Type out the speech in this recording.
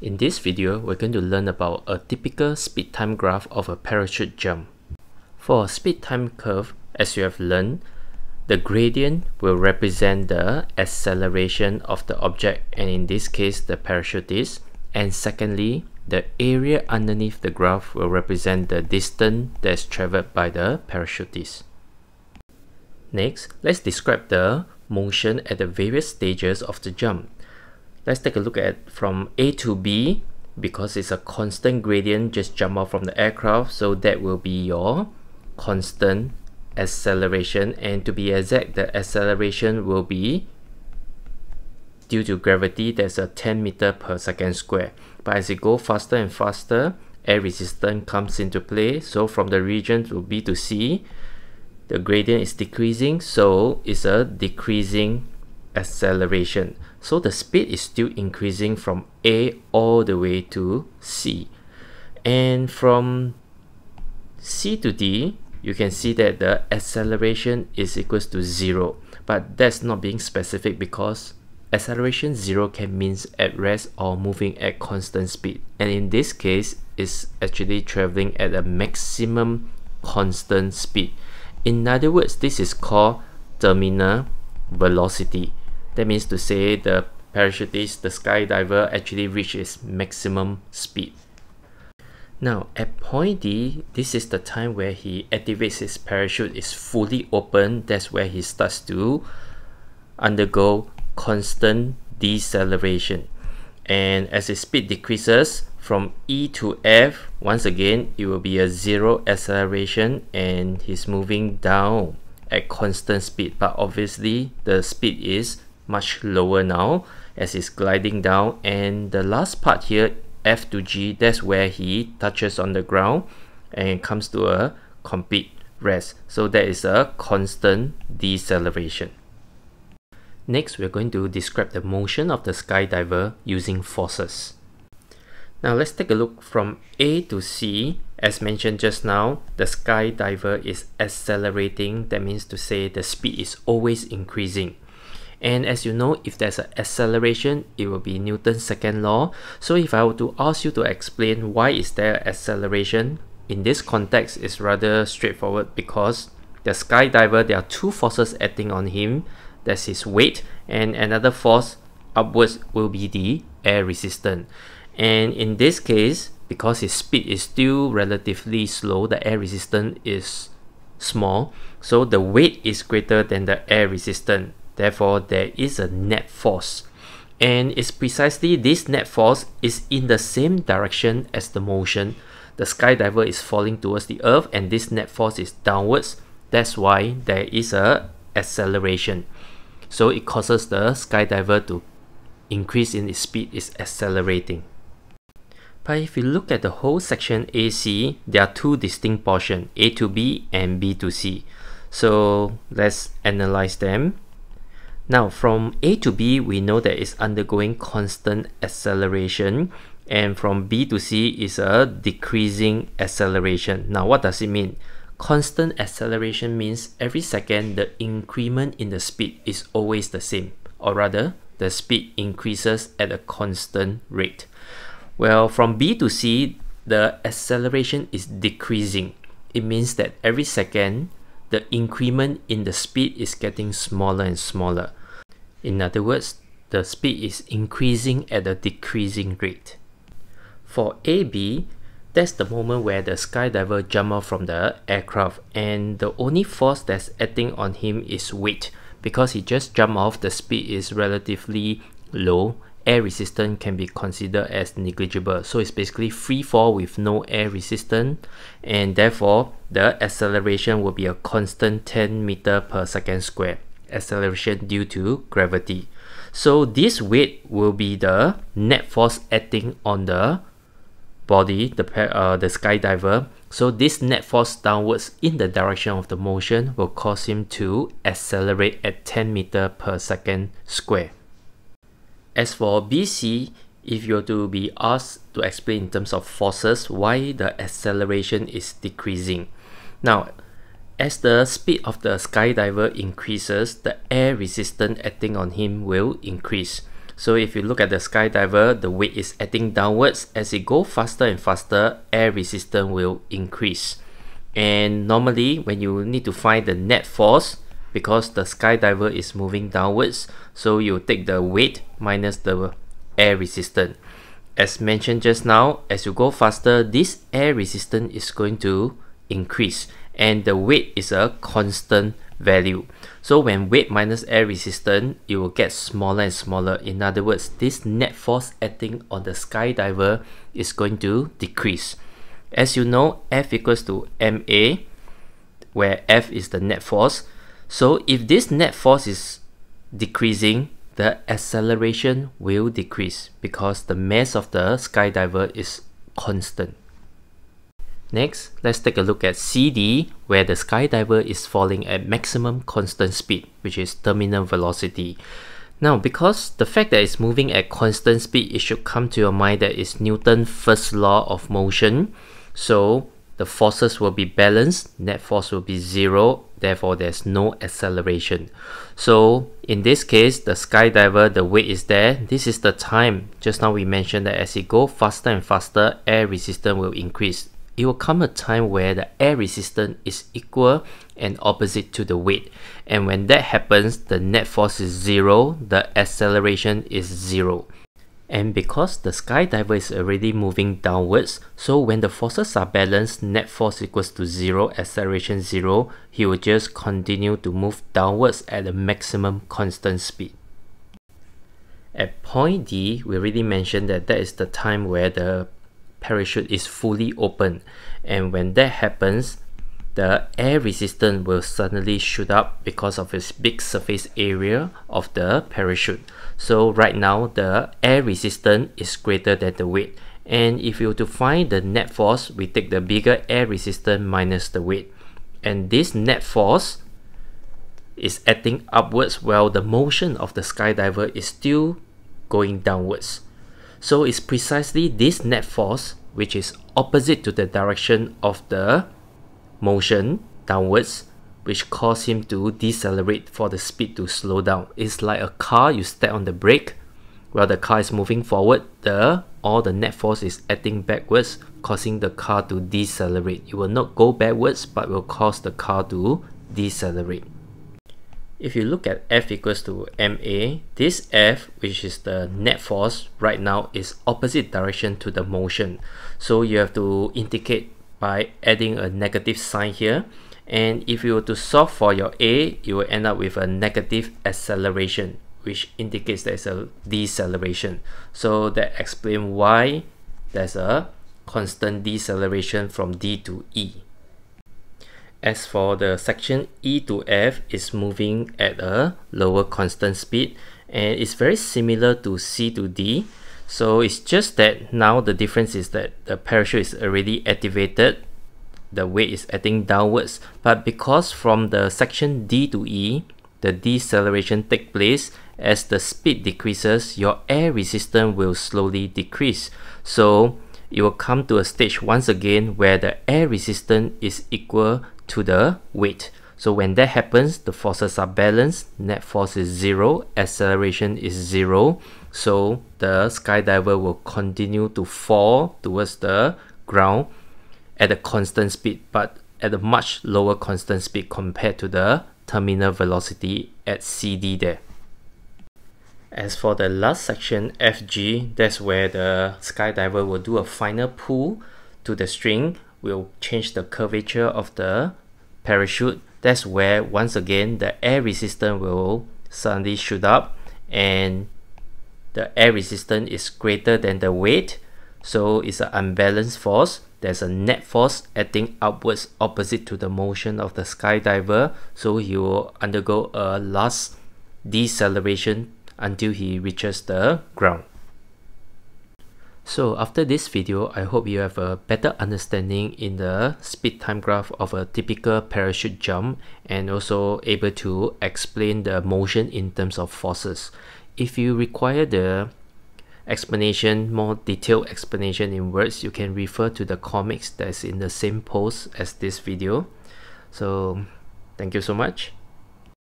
In this video, we're going to learn about a typical speed time graph of a parachute jump. For a speed time curve, as you have learned, the gradient will represent the acceleration of the object and in this case the parachutist. And secondly, the area underneath the graph will represent the distance that's traveled by the parachutist. Next, let's describe the motion at the various stages of the jump. Let's take a look at from A to B because it's a constant gradient just jump out from the aircraft. So that will be your constant acceleration. And to be exact the acceleration will be due to gravity there's a 10 meter per second square. But as you go faster and faster air resistance comes into play. So from the region to B to C the gradient is decreasing. So it's a decreasing acceleration so the speed is still increasing from A all the way to C. And from C to D, you can see that the acceleration is equals to zero. But that's not being specific because acceleration zero can means at rest or moving at constant speed. And in this case, it's actually traveling at a maximum constant speed. In other words, this is called terminal velocity. That means to say the parachutist, the skydiver actually reaches maximum speed. Now at point D, this is the time where he activates his parachute is fully open. That's where he starts to undergo constant deceleration. And as his speed decreases from E to F, once again, it will be a zero acceleration and he's moving down at constant speed. But obviously the speed is much lower now as he's gliding down. And the last part here F to G that's where he touches on the ground and comes to a complete rest. So that is a constant deceleration. Next we're going to describe the motion of the skydiver using forces. Now let's take a look from A to C. As mentioned just now the skydiver is accelerating. That means to say the speed is always increasing and as you know, if there's an acceleration, it will be Newton's second law. So if I were to ask you to explain why is there acceleration, in this context, it's rather straightforward because the skydiver, there are two forces acting on him. That's his weight and another force upwards will be the air resistance. And in this case, because his speed is still relatively slow, the air resistance is small. So the weight is greater than the air resistance. Therefore, there is a net force. And it's precisely this net force is in the same direction as the motion. The skydiver is falling towards the earth and this net force is downwards. That's why there is a acceleration. So it causes the skydiver to increase in its speed is accelerating. But if you look at the whole section AC, there are two distinct portions, A to B and B to C. So let's analyze them. Now from A to B, we know that it's undergoing constant acceleration and from B to C is a decreasing acceleration. Now what does it mean? Constant acceleration means every second the increment in the speed is always the same or rather the speed increases at a constant rate. Well from B to C the acceleration is decreasing. It means that every second the increment in the speed is getting smaller and smaller. In other words, the speed is increasing at a decreasing rate. For AB, that's the moment where the skydiver jumps off from the aircraft and the only force that's acting on him is weight. Because he just jumped off, the speed is relatively low. Air resistance can be considered as negligible. So it's basically free fall with no air resistance and therefore the acceleration will be a constant 10 meter per second square acceleration due to gravity. So this weight will be the net force acting on the body, the, uh, the skydiver. So this net force downwards in the direction of the motion will cause him to accelerate at 10 meter per second square. As for BC, if you're to be asked to explain in terms of forces why the acceleration is decreasing. Now, as the speed of the skydiver increases, the air resistance acting on him will increase. So if you look at the skydiver, the weight is acting downwards. As it go faster and faster, air resistance will increase. And normally when you need to find the net force, because the skydiver is moving downwards, so you take the weight minus the air resistance. As mentioned just now, as you go faster, this air resistance is going to increase and the weight is a constant value. So when weight minus air resistance, it will get smaller and smaller. In other words, this net force acting on the skydiver is going to decrease. As you know, F equals to ma, where F is the net force. So if this net force is decreasing, the acceleration will decrease because the mass of the skydiver is constant. Next, let's take a look at CD, where the skydiver is falling at maximum constant speed, which is terminal velocity. Now, because the fact that it's moving at constant speed, it should come to your mind that it's Newton's first law of motion. So, the forces will be balanced, net force will be zero, therefore there's no acceleration. So, in this case, the skydiver, the weight is there. This is the time. Just now we mentioned that as it go faster and faster, air resistance will increase it will come a time where the air resistance is equal and opposite to the weight. And when that happens, the net force is zero, the acceleration is zero. And because the skydiver is already moving downwards, so when the forces are balanced, net force equals to zero, acceleration zero, he will just continue to move downwards at the maximum constant speed. At point D, we already mentioned that that is the time where the parachute is fully open. And when that happens the air resistance will suddenly shoot up because of its big surface area of the parachute. So right now the air resistance is greater than the weight. And if you were to find the net force we take the bigger air resistance minus the weight. And this net force is acting upwards while the motion of the skydiver is still going downwards so it's precisely this net force which is opposite to the direction of the motion downwards which cause him to decelerate for the speed to slow down. It's like a car you step on the brake while the car is moving forward, the all the net force is acting backwards, causing the car to decelerate. It will not go backwards but will cause the car to decelerate. If you look at F equals to ma, this F, which is the net force right now, is opposite direction to the motion. So you have to indicate by adding a negative sign here. And if you were to solve for your A, you will end up with a negative acceleration, which indicates there's a deceleration. So that explains why there's a constant deceleration from D to E. As for the section E to F is moving at a lower constant speed and it's very similar to C to D. So it's just that now the difference is that the parachute is already activated, the weight is acting downwards, but because from the section D to E, the deceleration take place as the speed decreases, your air resistance will slowly decrease. So it will come to a stage once again where the air resistance is equal to the weight. So when that happens, the forces are balanced, net force is zero, acceleration is zero. So the skydiver will continue to fall towards the ground at a constant speed, but at a much lower constant speed compared to the terminal velocity at CD there. As for the last section, FG, that's where the skydiver will do a final pull to the string, will change the curvature of the parachute, that's where once again the air resistance will suddenly shoot up and the air resistance is greater than the weight. So it's an unbalanced force. There's a net force acting upwards opposite to the motion of the skydiver. So he will undergo a last deceleration until he reaches the ground so after this video, I hope you have a better understanding in the speed time graph of a typical parachute jump and also able to explain the motion in terms of forces. If you require the explanation, more detailed explanation in words, you can refer to the comics that's in the same post as this video. So thank you so much.